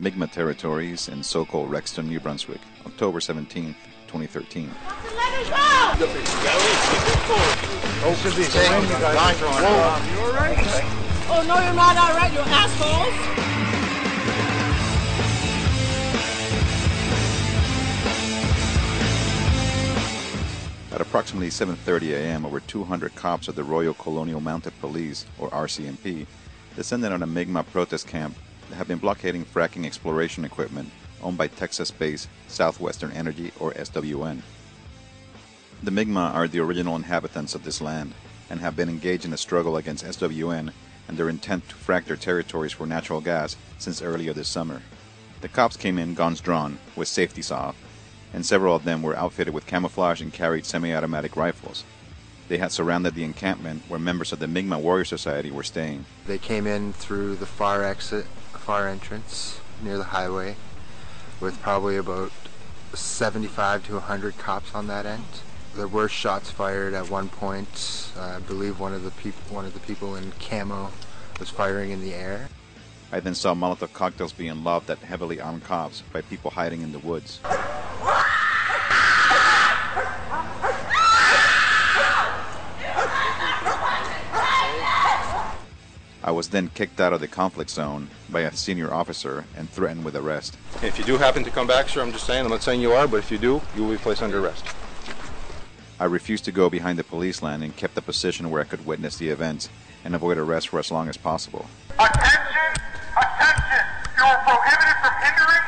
Mi'kmaq territories in so-called Rexton, New Brunswick, October 17, 2013. Oh, no, you're not all right, you assholes. At approximately 7:30 a.m., over 200 cops of the Royal Colonial Mounted Police, or RCMP, descended on a Mi'kmaq protest camp had been blockading fracking exploration equipment owned by Texas-based Southwestern Energy, or SWN. The Mi'kmaq are the original inhabitants of this land and have been engaged in a struggle against SWN and their intent to frack their territories for natural gas since earlier this summer. The cops came in guns drawn, with safeties off, and several of them were outfitted with camouflage and carried semi-automatic rifles. They had surrounded the encampment where members of the Mi'kmaq Warrior Society were staying. They came in through the far exit, far entrance near the highway, with probably about 75 to 100 cops on that end. There were shots fired at one point. Uh, I believe one of the people, one of the people in camo, was firing in the air. I then saw Molotov cocktails being lobbed at heavily armed cops by people hiding in the woods. I was then kicked out of the conflict zone by a senior officer and threatened with arrest. If you do happen to come back, sir, I'm just saying, I'm not saying you are, but if you do, you will be placed under arrest. I refused to go behind the police line and kept a position where I could witness the events and avoid arrest for as long as possible. Attention! Attention! You are prohibited from hindering,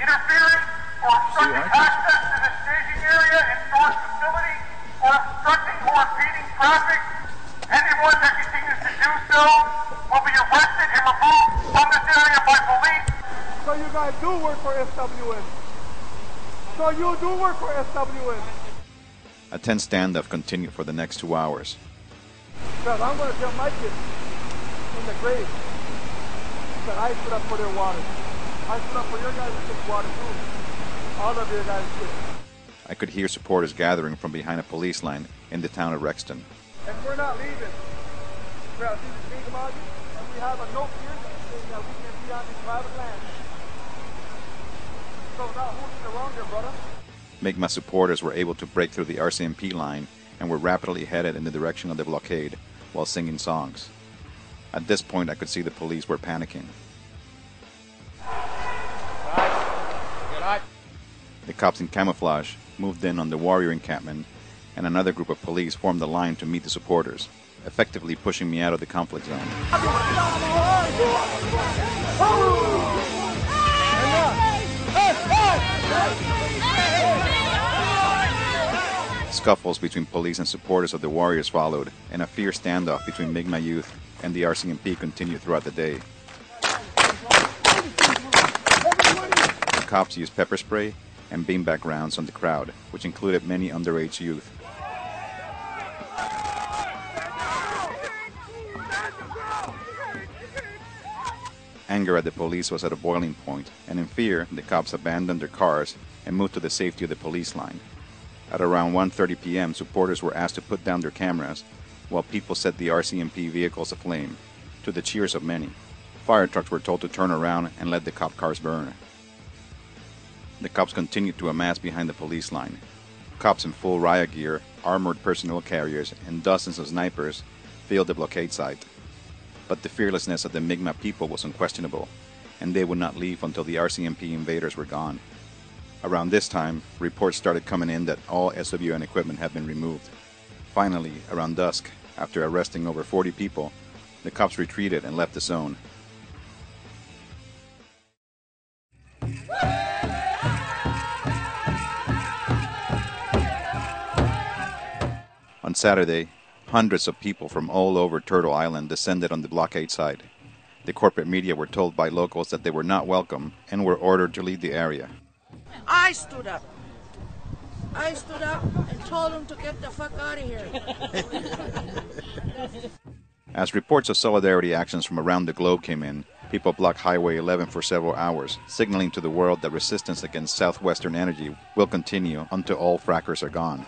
interfering, or obstructing access to the staging area and storage facility, or obstructing or impeding traffic. Do work for SWN. So you do work for SWN. A tense standoff continued for the next two hours. Because I'm going to tell my kids in the grave that I stood up for their water. I stood up for your guys' kids' water too. All of your guys' kids. I could hear supporters gathering from behind a police line in the town of Rexton. And we're not leaving. We have these big it, and we have a note here that we can be on this private land. So now who's around here, brother? Mi'kmaq supporters were able to break through the RCMP line and were rapidly headed in the direction of the blockade while singing songs. At this point, I could see the police were panicking. The cops in camouflage moved in on the warrior encampment, and another group of police formed a line to meet the supporters, effectively pushing me out of the conflict zone. Scuffles between police and supporters of the Warriors followed, and a fierce standoff between Mi'kmaq youth and the RCMP continued throughout the day. The cops used pepper spray and beanbag rounds on the crowd, which included many underage youth. Anger at the police was at a boiling point, and in fear, the cops abandoned their cars and moved to the safety of the police line. At around 1:30 p.m., supporters were asked to put down their cameras, while people set the RCMP vehicles aflame, to the cheers of many. Fire trucks were told to turn around and let the cop cars burn. The cops continued to amass behind the police line. Cops in full riot gear, armored personnel carriers, and dozens of snipers filled the blockade site. But the fearlessness of the Mi'kmaq people was unquestionable, and they would not leave until the RCMP invaders were gone. Around this time, reports started coming in that all SWN equipment had been removed. Finally, around dusk, after arresting over 40 people, the cops retreated and left the zone. On Saturday, hundreds of people from all over Turtle Island descended on the blockade site. The corporate media were told by locals that they were not welcome and were ordered to leave the area. I stood up. I stood up and told them to get the fuck out of here. As reports of solidarity actions from around the globe came in, people blocked Highway 11 for several hours, signaling to the world that resistance against Southwestern Energy will continue until all frackers are gone.